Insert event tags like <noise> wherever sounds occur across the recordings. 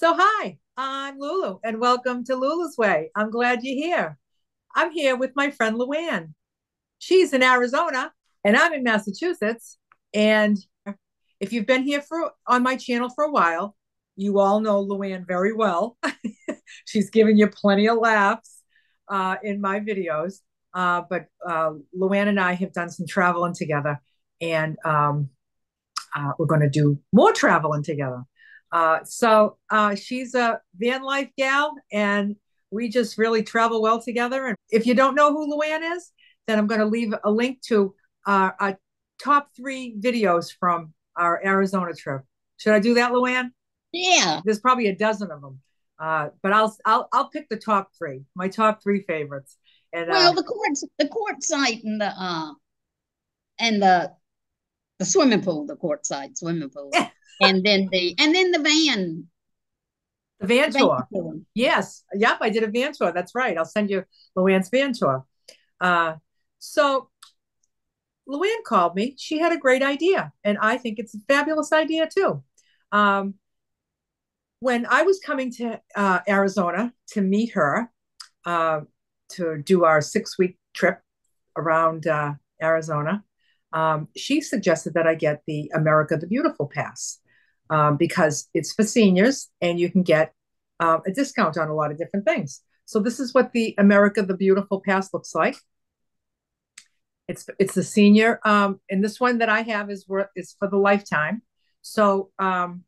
So, hi, I'm Lulu, and welcome to Lulu's Way. I'm glad you're here. I'm here with my friend Luanne. She's in Arizona, and I'm in Massachusetts. And if you've been here for on my channel for a while, you all know Luanne very well. <laughs> She's given you plenty of laughs uh, in my videos. Uh, but uh, Luanne and I have done some traveling together, and um, uh, we're going to do more traveling together. Uh, so uh, she's a van life gal, and we just really travel well together. And if you don't know who Luanne is, then I'm going to leave a link to uh, our top three videos from our Arizona trip. Should I do that, Luanne? Yeah. There's probably a dozen of them, uh, but I'll I'll I'll pick the top three, my top three favorites. And well, uh, the court the quartzsite and the uh and the the swimming pool, the quartzsite swimming pool <laughs> and then the and then the van. The van, the tour. tour. Yes. Yep. I did a van tour. That's right. I'll send you Luanne's van tour. Uh, so Luanne called me. She had a great idea, and I think it's a fabulous idea too. Um, when I was coming to uh, Arizona to meet her uh, to do our six week trip around uh, Arizona, um, she suggested that I get the America the Beautiful pass um, because it's for seniors and you can get uh, a discount on a lot of different things. So this is what the America the Beautiful Pass looks like. It's it's the senior, um, and this one that I have is worth is for the lifetime. So um,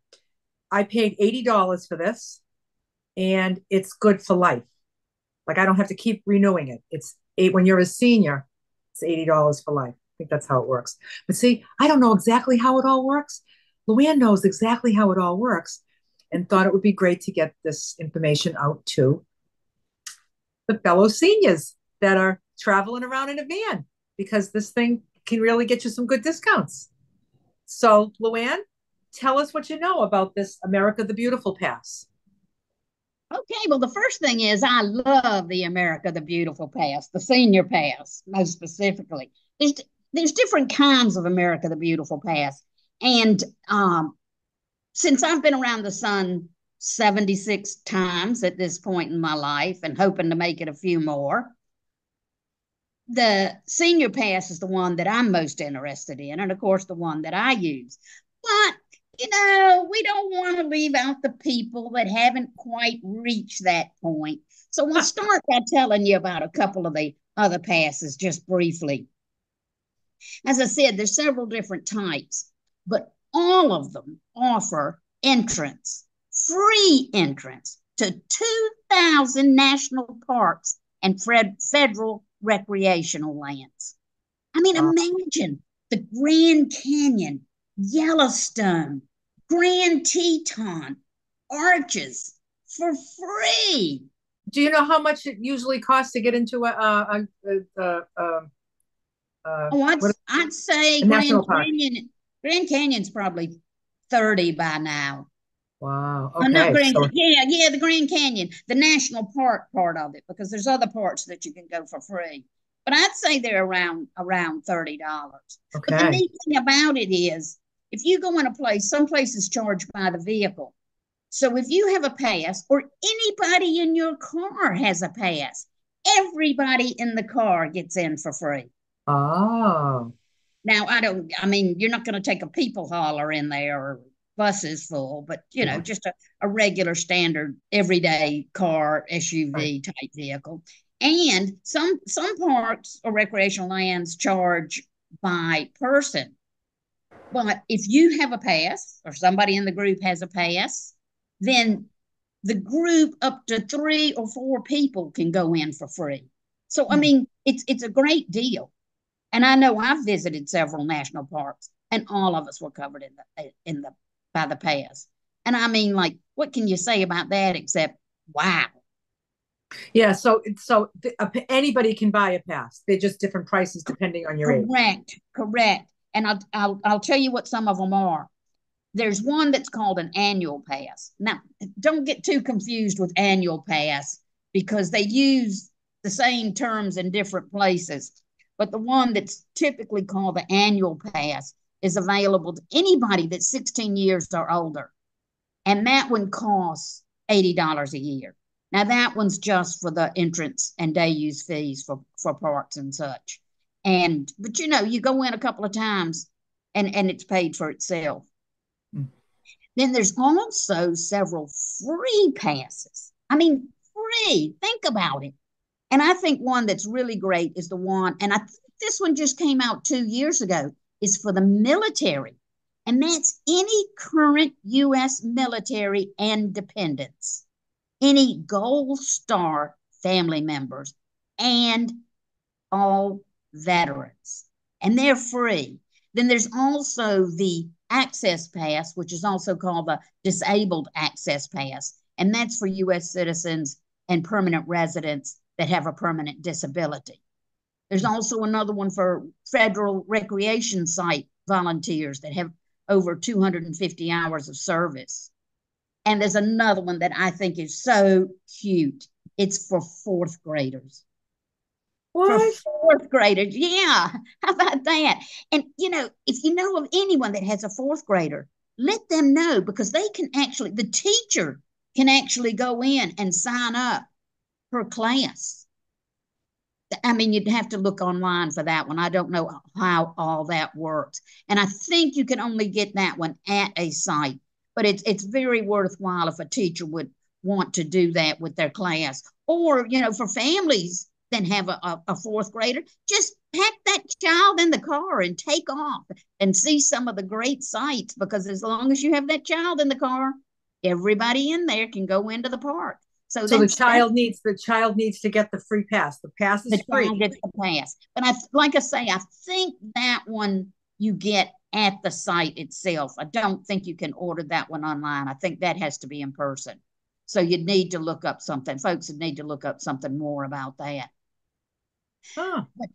I paid eighty dollars for this, and it's good for life. Like I don't have to keep renewing it. It's eight when you're a senior, it's eighty dollars for life. I think that's how it works. But see, I don't know exactly how it all works Luanne knows exactly how it all works and thought it would be great to get this information out to the fellow seniors that are traveling around in a van because this thing can really get you some good discounts. So, Luanne, tell us what you know about this America the Beautiful Pass. Okay, well, the first thing is I love the America the Beautiful Pass, the senior pass, most specifically. There's there's different kinds of America the Beautiful Pass. And um, since I've been around the sun 76 times at this point in my life and hoping to make it a few more, the senior pass is the one that I'm most interested in, and of course, the one that I use. But you know, we don't want to leave out the people that haven't quite reached that point. So I'll start by telling you about a couple of the other passes just briefly. As I said, there's several different types but all of them offer entrance, free entrance to 2,000 national parks and federal recreational lands. I mean, imagine the Grand Canyon, Yellowstone, Grand Teton, Arches for free. Do you know how much it usually costs to get into a, a, a, a, a uh, oh, I'd, I'd say Grand Canyon, Grand Canyon's probably 30 by now. Wow. Okay. Oh, not Grand, so... yeah, yeah, the Grand Canyon, the national park part of it, because there's other parts that you can go for free. But I'd say they're around around thirty dollars. Okay. But the neat thing about it is, if you go in a place, some places charge by the vehicle. So if you have a pass, or anybody in your car has a pass, everybody in the car gets in for free. Oh. Now, I don't, I mean, you're not going to take a people hauler in there or buses full, but, you know, just a, a regular standard everyday car, SUV right. type vehicle. And some some parks or recreational lands charge by person. But if you have a pass or somebody in the group has a pass, then the group up to three or four people can go in for free. So I hmm. mean, it's it's a great deal. And I know I've visited several national parks, and all of us were covered in the in the by the pass. And I mean, like, what can you say about that except wow? Yeah, so so uh, anybody can buy a pass. They're just different prices depending on your correct, age. Correct, correct. And I'll, I'll I'll tell you what some of them are. There's one that's called an annual pass. Now, don't get too confused with annual pass because they use the same terms in different places but the one that's typically called the annual pass is available to anybody that's 16 years or older. And that one costs $80 a year. Now that one's just for the entrance and day use fees for, for parks and such. And but you know, you go in a couple of times and, and it's paid for itself. Mm. Then there's also several free passes. I mean, free. Think about it. And I think one that's really great is the one, and I think this one just came out two years ago, is for the military. And that's any current U.S. military and dependents, any Gold Star family members, and all veterans. And they're free. Then there's also the Access Pass, which is also called the Disabled Access Pass. And that's for U.S. citizens and permanent residents that have a permanent disability. There's mm-hmm. also another one for federal recreation site volunteers that have over 250 hours of service. And there's another one that I think is so cute. It's for fourth graders. What? For fourth graders. Yeah. <laughs> How about that? And, you know, if you know of anyone that has a fourth grader, let them know because they can actually, the teacher can actually go in and sign up per class. I mean, you'd have to look online for that one. I don't know how all that works. And I think you can only get that one at a site, but it's it's very worthwhile if a teacher would want to do that with their class. Or, you know, for families then have a, a, a fourth grader, just pack that child in the car and take off and see some of the great sights because as long as you have that child in the car, everybody in there can go into the park. So, so the child needs the child needs to get the free pass. The pass is the free. Child gets the pass. But I like I say, I think that one you get at the site itself. I don't think you can order that one online. I think that has to be in person. So you'd need to look up something. Folks would need to look up something more about that. Huh. But,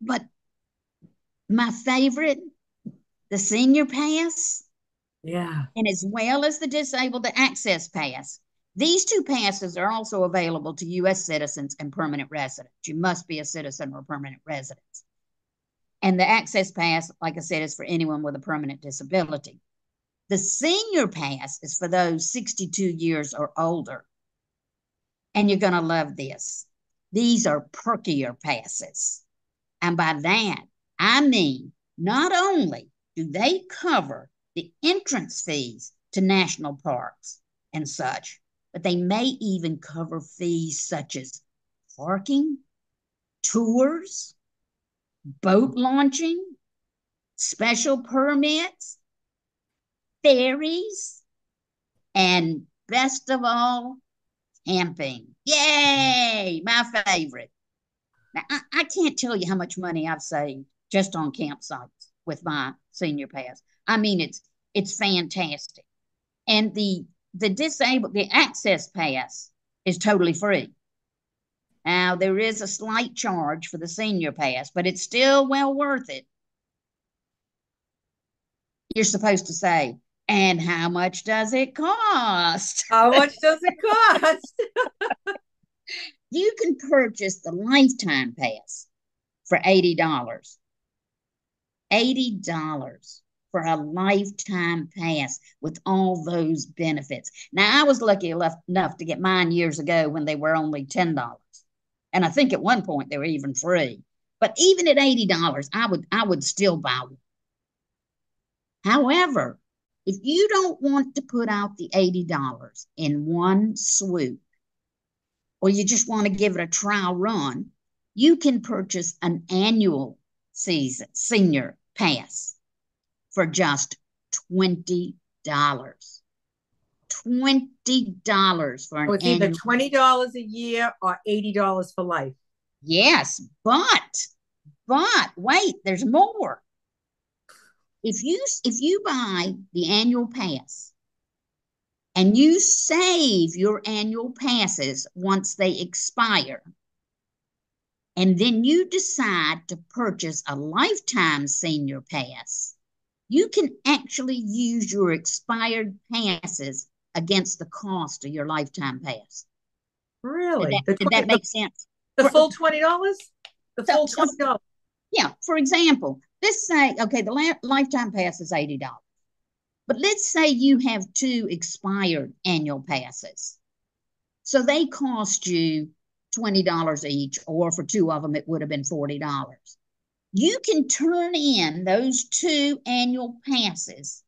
but my favorite, the senior pass. Yeah. And as well as the disabled access pass. These two passes are also available to U.S. citizens and permanent residents. You must be a citizen or permanent resident. And the access pass, like I said, is for anyone with a permanent disability. The senior pass is for those 62 years or older. And you're going to love this. These are perkier passes. And by that, I mean not only do they cover the entrance fees to national parks and such, but they may even cover fees such as parking, tours, boat launching, special permits, ferries, and best of all, camping. Yay! My favorite. Now, I, I can't tell you how much money I've saved just on campsites with my senior pass. I mean, it's it's fantastic. And the the disabled, the access pass is totally free. Now, there is a slight charge for the senior pass, but it's still well worth it. You're supposed to say, and how much does it cost? How much does it cost? <laughs> you can purchase the lifetime pass for $80. $80 for a lifetime pass with all those benefits. Now, I was lucky enough to get mine years ago when they were only $10. And I think at one point they were even free. But even at $80, I would I would still buy one. However, if you don't want to put out the $80 in one swoop, or you just want to give it a trial run, you can purchase an annual season senior pass for just $20. $20 for an so it's either $20 a year or $80 for life. Yes, but but wait, there's more. If you if you buy the annual pass and you save your annual passes once they expire, and then you decide to purchase a lifetime senior pass, you can actually use your expired passes against the cost of your lifetime pass. Really? Did that, did that make sense? The full twenty dollars? The full twenty dollars. Yeah. For example, let's say okay, the la- lifetime pass is eighty dollars. But let's say you have two expired annual passes. So they cost you $20 each, or for two of them, it would have been $40. You can turn in those two annual passes,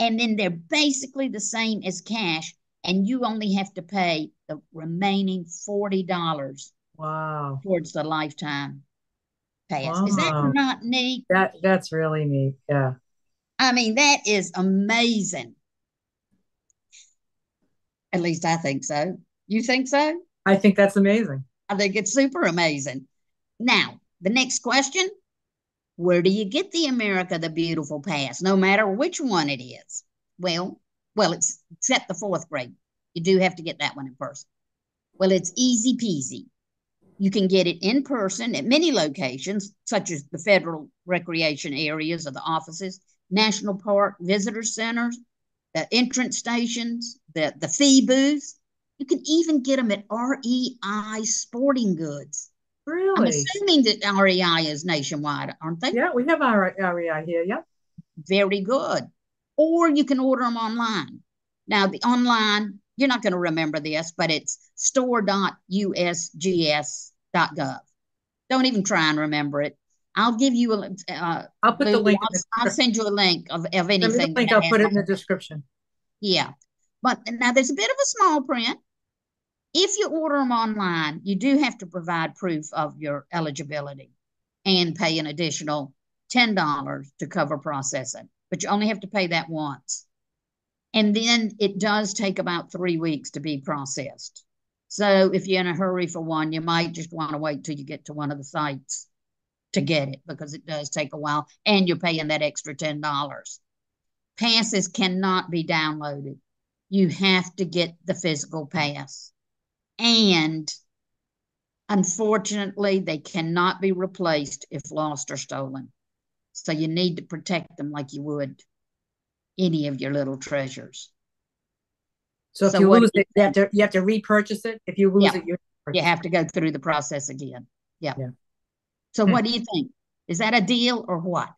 and then they're basically the same as cash, and you only have to pay the remaining $40 wow. towards the lifetime pass. Wow. Is that not neat? That that's really neat. Yeah. I mean, that is amazing. At least I think so. You think so? I think that's amazing. I think it's super amazing. Now, the next question Where do you get the America the Beautiful pass, no matter which one it is? Well, well, it's except the fourth grade. You do have to get that one in person. Well, it's easy peasy. You can get it in person at many locations, such as the federal recreation areas of the offices, national park visitor centers, the entrance stations, the, the fee booths. You can even get them at REI Sporting Goods. Really? I'm assuming that REI is nationwide, aren't they? Yeah, we have our REI here. Yeah. Very good. Or you can order them online. Now, the online, you're not going to remember this, but it's store.usgs.gov. Don't even try and remember it. I'll give you a. Uh, I'll put the link. I'll, I'll, send you a link of, of anything. link. I'll put it in the description. Yeah, but now there's a bit of a small print. If you order them online, you do have to provide proof of your eligibility and pay an additional ten dollars to cover processing. But you only have to pay that once, and then it does take about three weeks to be processed. So if you're in a hurry for one, you might just want to wait till you get to one of the sites to get it because it does take a while and you're paying that extra $10. Passes cannot be downloaded. You have to get the physical pass. And unfortunately, they cannot be replaced if lost or stolen. So you need to protect them like you would any of your little treasures. So if so you lose it, you have to you have to repurchase it. If you lose yeah. it, you you have to go through the process again. Yeah. yeah. So, hmm. what do you think? Is that a deal or what?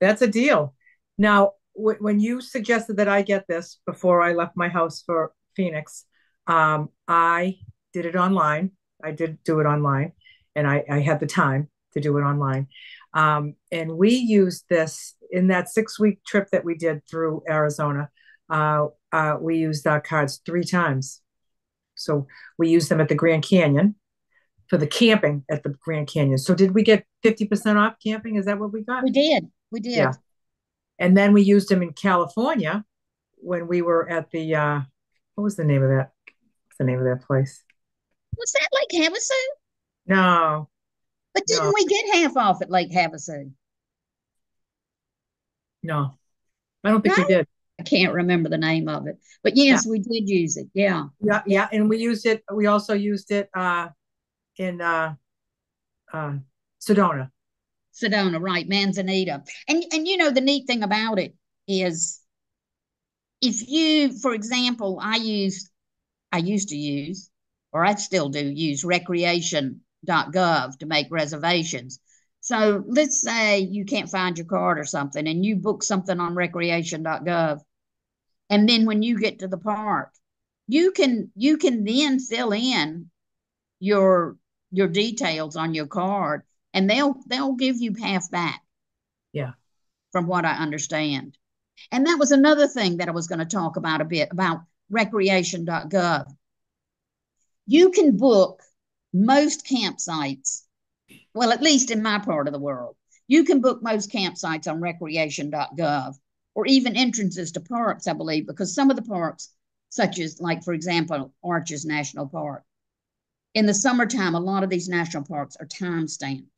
That's a deal. Now, w- when you suggested that I get this before I left my house for Phoenix, um, I did it online. I did do it online, and I, I had the time to do it online. Um, and we used this in that six week trip that we did through Arizona. Uh, uh, we used our cards three times. So we used them at the Grand Canyon for the camping at the Grand Canyon. So did we get 50% off camping? Is that what we got? We did. We did. Yeah. And then we used them in California when we were at the uh what was the name of that? What's the name of that place? Was that Lake Havasu? No. But didn't no. we get half off at Lake Havasu? No. I don't think no? we did. I can't remember the name of it. But yes, yeah. we did use it. Yeah. Yeah, yeah. And we used it, we also used it uh in uh, uh, Sedona. Sedona, right, Manzanita. And and you know the neat thing about it is if you, for example, I use I used to use, or I still do use recreation.gov to make reservations. So let's say you can't find your card or something and you book something on recreation.gov. And then when you get to the park, you can you can then fill in your your details on your card and they'll they'll give you half back. Yeah. From what I understand. And that was another thing that I was going to talk about a bit about recreation.gov. You can book most campsites, well, at least in my part of the world, you can book most campsites on recreation.gov or even entrances to parks, I believe, because some of the parks, such as, like, for example, Arches National Park, in the summertime, a lot of these national parks are time stamped.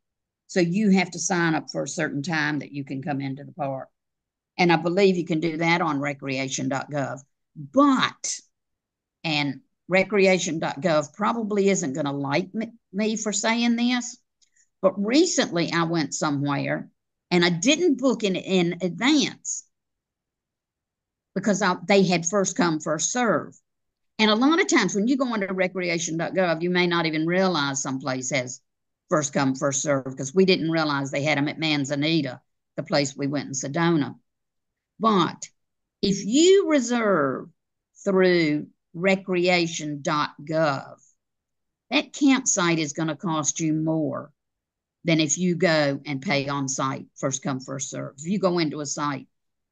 So you have to sign up for a certain time that you can come into the park. And I believe you can do that on recreation.gov. But, and recreation.gov probably isn't going to like me for saying this, but recently I went somewhere and I didn't book in, in advance because I, they had first come, first serve. And a lot of times when you go onto recreation.gov, you may not even realize someplace has first come, first serve, because we didn't realize they had them at Manzanita, the place we went in Sedona. But if you reserve through recreation.gov, that campsite is going to cost you more than if you go and pay on site, first come, first serve. If you go into a site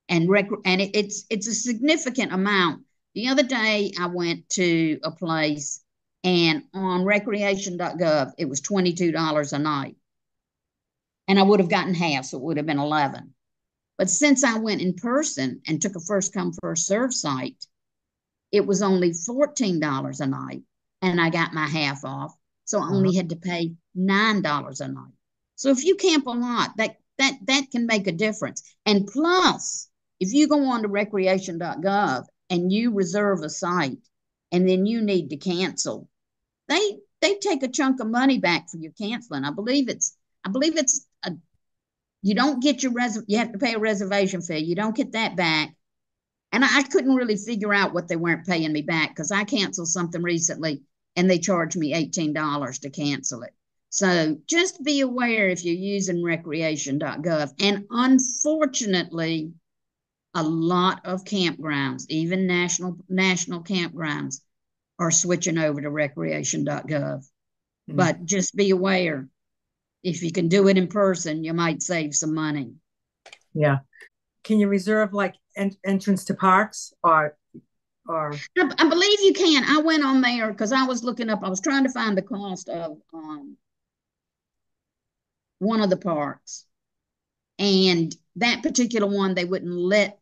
and rec- and it, it's it's a significant amount. The other day I went to a place and on recreation.gov it was $22 a night. And I would have gotten half, so it would have been 11. But since I went in person and took a first come, first serve site, it was only $14 a night and I got my half off. So I only uh-huh. had to pay $9 a night. So if you camp a lot, that that that can make a difference. And plus, if you go on to recreation.gov and you reserve a site and then you need to cancel, they they take a chunk of money back for your canceling. I believe it's I believe it's a you don't get your res you have to pay a reservation fee. You don't get that back. And I, I couldn't really figure out what they weren't paying me back because I canceled something recently and they charged me $18 to cancel it. So just be aware if you're using recreation.gov. And unfortunately, a lot of campgrounds, even national national campgrounds, are switching over to recreation.gov. Mm-hmm. But just be aware if you can do it in person, you might save some money. Yeah. Can you reserve like en- entrance to parks or or I, believe you can. I went on there because I was looking up, I was trying to find the cost of um one of the parks. And that particular one, they wouldn't let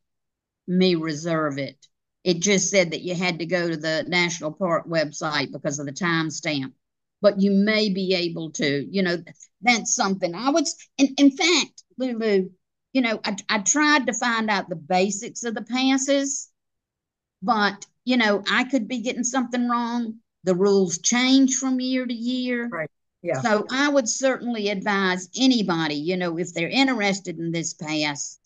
me reserve it. It just said that you had to go to the national park website because of the timestamp. But you may be able to, you know, that's something I would. In, in fact, Lulu, you know, I, I tried to find out the basics of the passes, but, you know, I could be getting something wrong. The rules change from year to year. Right. Yeah. So I would certainly advise anybody, you know, if they're interested in this pass,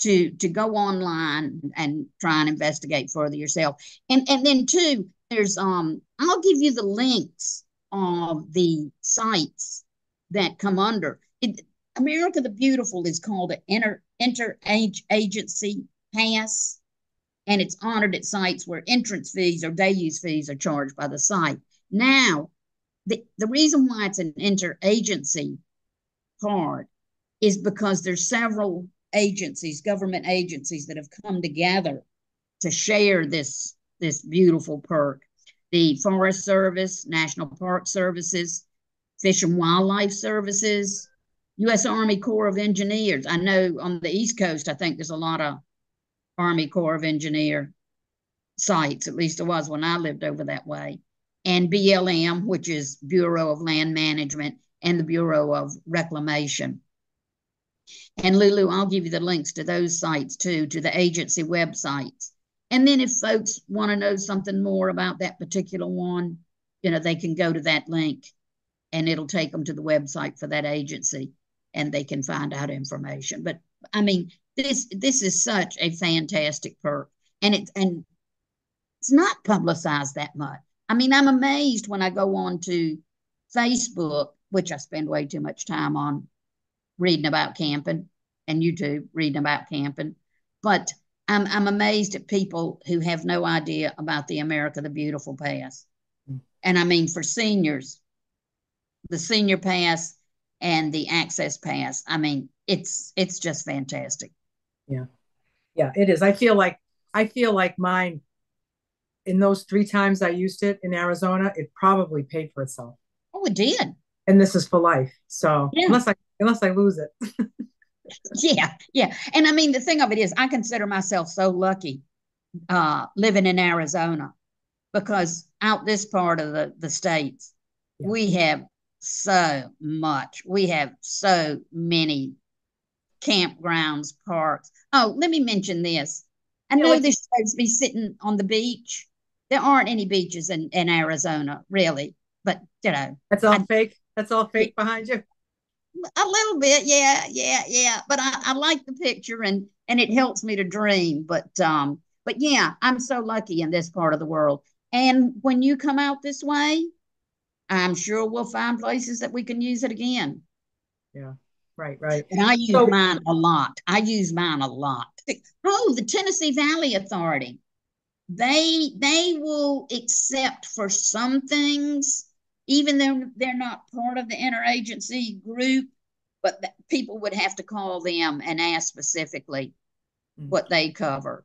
to to go online and try and investigate further yourself. And and then too, there's um I'll give you the links of the sites that come under it. America the Beautiful is called an inter inter agency pass, and it's honored at sites where entrance fees or day use fees are charged by the site. Now, the, the reason why it's an interagency card is because there's several agencies, government agencies that have come together to share this this beautiful perk. The Forest Service, National Park Services, Fish and Wildlife Services, U.S. Army Corps of Engineers. I know on the East Coast, I think there's a lot of Army Corps of Engineer sites. At least it was when I lived over that way and BLM, which is Bureau of Land Management, and the Bureau of Reclamation. And Lulu, I'll give you the links to those sites too, to the agency websites. And then if folks want to know something more about that particular one, you know, they can go to that link and it'll take them to the website for that agency and they can find out information. But I mean, this this is such a fantastic perk. And it's and it's not publicized that much. I mean, I'm amazed when I go on to Facebook, which I spend way too much time on reading about camping, and YouTube reading about camping. But I'm I'm amazed at people who have no idea about the America the Beautiful Pass. Mm. And I mean for seniors, the senior pass and the access pass. I mean, it's it's just fantastic. Yeah. Yeah, it is. I feel like I feel like mine in those three times I used it in Arizona, it probably paid for itself. Oh, it did. And this is for life. So yeah. unless I unless I lose it. <laughs> yeah, yeah. And I mean the thing of it is I consider myself so lucky uh living in Arizona because out this part of the, the states, yeah. we have so much. We have so many campgrounds, parks. Oh, let me mention this. I know this shows me sitting on the beach, there aren't any beaches in, in Arizona, really. But you know, that's all I, fake. That's all fake behind you. A little bit, yeah, yeah, yeah. But I, I like the picture and and it helps me to dream. But um, but yeah, I'm so lucky in this part of the world. And when you come out this way, I'm sure we'll find places that we can use it again. Yeah. right, right. And I use so, mine a lot. I use mine a lot. Oh, the Tennessee Valley Authority. They they will accept for some things, even though they're not part of the interagency group, but people would have to call them and ask specifically mm-hmm. what they cover.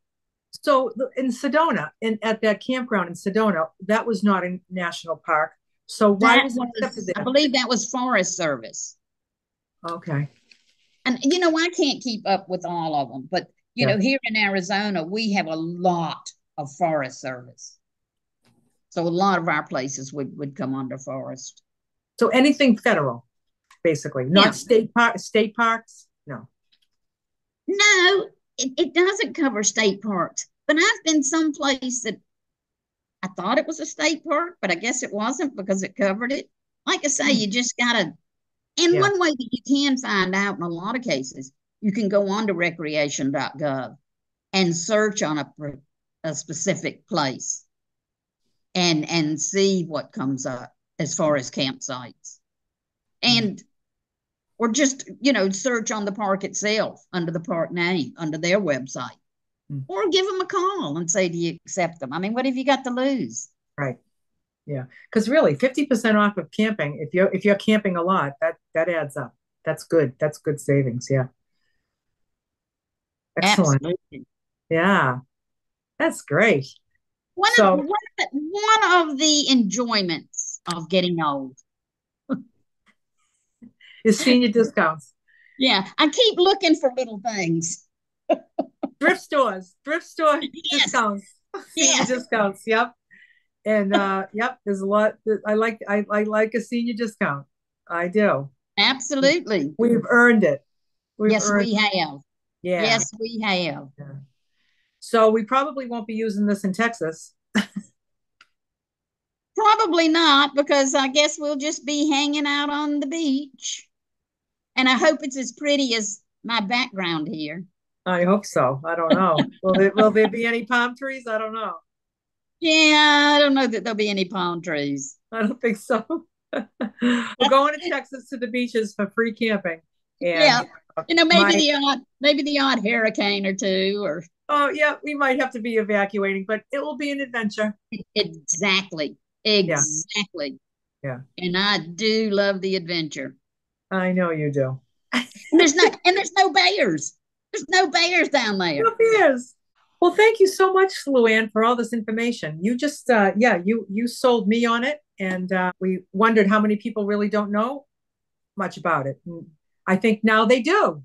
So in Sedona, in at that campground in Sedona, that was not a national park. So why was, was accepted? I believe that was Forest Service. Okay. And you know, I can't keep up with all of them, but you yeah. know, here in Arizona, we have a lot of Forest Service. So a lot of our places would, would come under forest. So anything federal, basically, not yeah. state park, state parks. No. No, it, it doesn't cover state parks. But I've been someplace that I thought it was a state park, but I guess it wasn't because it covered it. Like I say, hmm. you just gotta. And yeah. one way that you can find out in a lot of cases, you can go on to recreation.gov and search on a, a specific place and and see what comes up as far as campsites. Hmm. And or just, you know, search on the park itself under the park name, under their website. Mm. Or give them a call and say, Do you accept them? I mean, what have you got to lose? Right. Yeah. Because really, 50% off of camping, if you're if you're camping a lot, that that adds up. That's good. That's good savings. Yeah. Excellent. Absolutely. Yeah. That's great. One, so, of, one, one of the enjoyments of getting old is senior discounts. <laughs> Yeah, I keep looking for little things. <laughs> thrift stores, thrift store yes. discounts, <laughs> senior discounts. Yep, and uh, yep, there's a lot. I like. I, I like a senior discount. I do. Absolutely. We've earned it. We've yes, earned we have. Yeah. Yes, we have. Yeah. So we probably won't be using this in Texas. Probably not, because I guess we'll just be hanging out on the beach. And I hope it's as pretty as my background here. I hope so. I don't know. will, there, will there be any palm trees? I don't know. Yeah, I don't know that there'll be any palm trees. I don't think so. <laughs> We're going to Texas to the beaches for free camping. And, yeah, you know, maybe my, the odd, maybe the odd hurricane or two, or oh yeah, we might have to be evacuating, but it will be an adventure. Exactly, exactly. Yeah, and I do love the adventure. I know you do. and there's no and there's no bears. There's no bears down there. No bears. Well, thank you so much, Luanne, for all this information. You just, uh, yeah, you you sold me on it, and uh, we wondered how many people really don't know much about it. And I think now they do.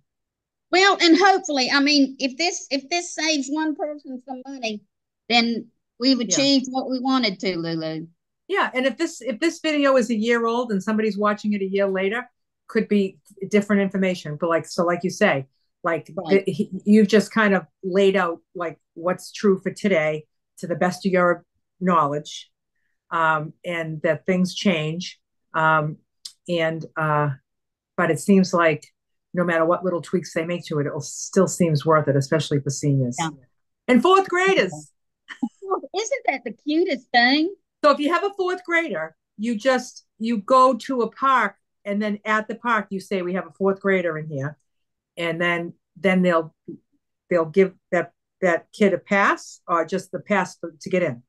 Well, and hopefully, I mean, if this if this saves one person some money, then we've achieved yeah. what we wanted to, Lulu. Yeah, and if this if this video is a year old and somebody's watching it a year later, could be different information. But like so, like you say, like right. the, you've just kind of laid out like what's true for today to the best of your knowledge, um, and that things change. Um, and uh, but it seems like no matter what little tweaks they make to it, it still seems worth it, especially for seniors yeah. and fourth graders. Isn't that the cutest thing? So if you have a fourth grader, you just you go to a park and then at the park you say we have a fourth grader in here and then then they'll they'll give that that kid a pass or just the pass to get in.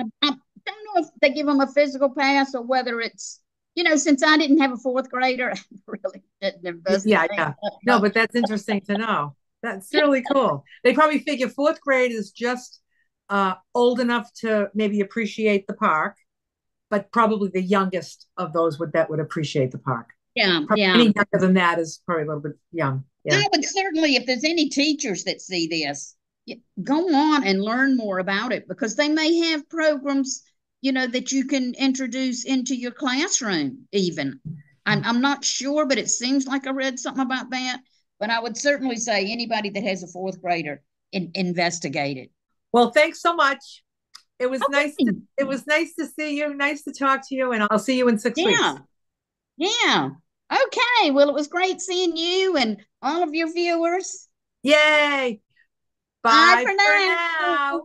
I, I don't know if they give them a physical pass or whether it's you know since i didn't have a fourth grader <laughs> I really didn't yeah yeah. No but that's interesting to know. That's really <laughs> cool. They probably figure fourth grade is just uh, old enough to maybe appreciate the park but probably the youngest of those would that would appreciate the park. Yeah, probably yeah. Any younger than that is probably a little bit young. Yeah. I would certainly, if there's any teachers that see this, go on and learn more about it because they may have programs, you know, that you can introduce into your classroom. Even, I'm I'm not sure, but it seems like I read something about that. But I would certainly say anybody that has a fourth grader, in, investigate it. Well, thanks so much. It was okay. nice to it was nice to see you. Nice to talk to you, and I'll see you in six yeah. weeks. Yeah. Okay. Well, it was great seeing you and all of your viewers. Yay. Bye, Bye for, for now.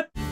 now. <laughs>